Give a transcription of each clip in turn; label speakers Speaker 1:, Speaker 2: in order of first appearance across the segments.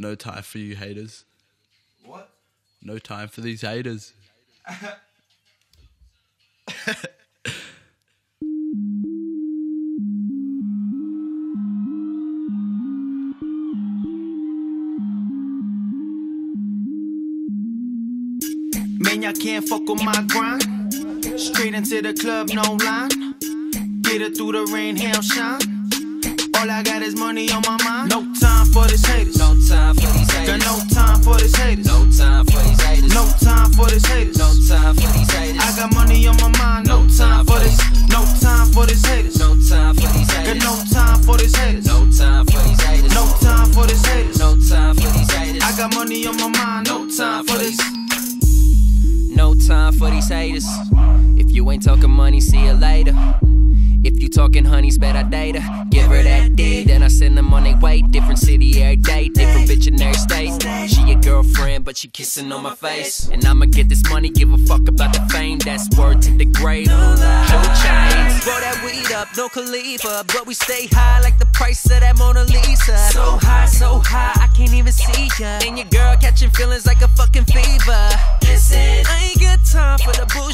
Speaker 1: No time for you haters.
Speaker 2: What?
Speaker 1: No time for these haters.
Speaker 2: Man, y'all can't fuck with my grind. Straight into the club, no line. Get it through the rain, hail, shine. All I got is money on my mind. No time for this haters.
Speaker 3: No time for these
Speaker 2: Got
Speaker 3: haters.
Speaker 2: no time for this haters.
Speaker 3: No time for these haters.
Speaker 2: No time for this haters.
Speaker 3: No time for these haters.
Speaker 2: I got money on my mind. No time for this. No time for this haters.
Speaker 3: No time for these
Speaker 2: Got no time for this haters.
Speaker 3: No time for these haters.
Speaker 2: No time for this haters.
Speaker 3: No time for these haters.
Speaker 2: I got money on my mind. No time for this.
Speaker 3: No time for these haters. If you ain't talking money, see you later. If you talking honeys, bet I date her. Give her that D, then I send them on their way. Different city every day, different bitch in every state. She a girlfriend, but she kissing on my face. And I'ma get this money, give a fuck about the fame. That's word to the grave. Hold chains. Roll that weed up, no Khalifa. But we stay high like the price of that Mona Lisa. So high, so high, I can't even see ya. And your girl catching feelings like a fucking fever. Listen, I ain't got time for the bullshit.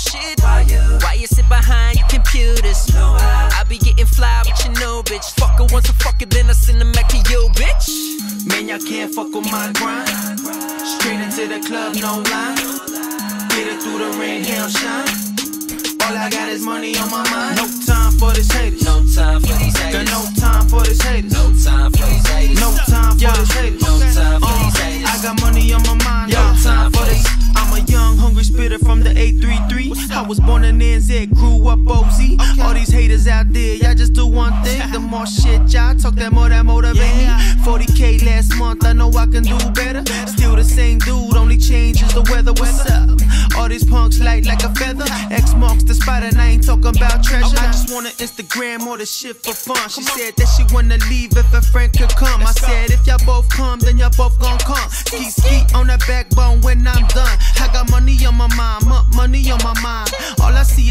Speaker 3: Fuck her once a fuck her, then I send them back to you, bitch.
Speaker 2: Man, y'all can't fuck with my grind. Straight into the club, no line. Get it through the rain, hail, shine. All I got is money on my mind. No time for this haters.
Speaker 3: No time for these
Speaker 2: Got
Speaker 3: haters.
Speaker 2: no time for this haters.
Speaker 3: No time for these haters.
Speaker 2: No time for this haters.
Speaker 3: No time for
Speaker 2: Uh,
Speaker 3: these haters.
Speaker 2: I got money on my mind. No time for this. I'm a young, hungry spitter from the 833. I was born in NZ, grew up OZ. All these haters out there, y'all just do one thing. The more shit y'all talk, that more that motivate me. 40k last month, I know I can do better. Still the same dude, only change is the weather. What's up? All these punks light like a feather. X marks the spot, and I ain't talking about treasure. I just wanna Instagram all the shit for fun. She said that she wanna leave if a friend could come. I said if y'all both come, then y'all both gon' come. Ski ski on the backbone when I'm done. I got money on my mind, money on my mind.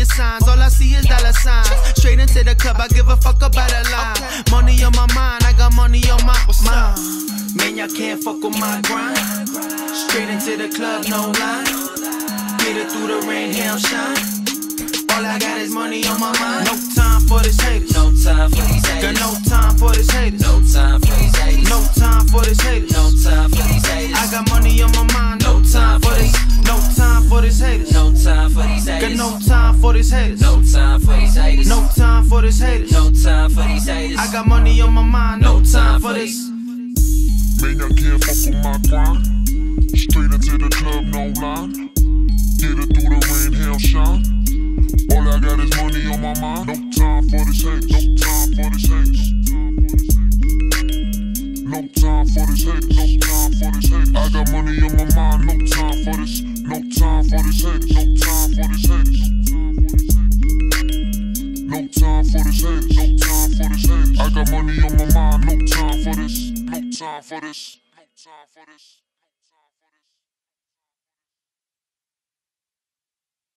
Speaker 2: All I see is signs, all I see is dollar signs. Straight into the club, I give a fuck about a line. Money on my mind, I got money on my mind. Man, y'all can't fuck with my grind. Straight into the club, no line. Get it through the rain, hail, shine. All I got is money on my mind. No time for this haters.
Speaker 3: No time for these
Speaker 2: Got
Speaker 3: haters.
Speaker 2: no time for this haters.
Speaker 3: No time for these haters.
Speaker 2: No time for this haters.
Speaker 3: No time for these haters.
Speaker 2: I got money on my mind. No time for this. No time for this haters.
Speaker 3: No time
Speaker 2: Got no time for this haters.
Speaker 3: No time for these haters.
Speaker 2: No time for this haters.
Speaker 3: No time for these haters.
Speaker 2: I got money on my mind. No time for this.
Speaker 4: Man, y'all can't fuck with my grind. Straight into the club, no line. Get it through the rain, hail, shine. All I got is money on my mind. No time for this hate, no time for this hate. No time for this hate, no time for this hate. I got money on my mind, no time for this. No time for this hate, no time for this hate. No time for this hate, no time for this hate. I got money on my mind, no time for this. No time for this. No time for this.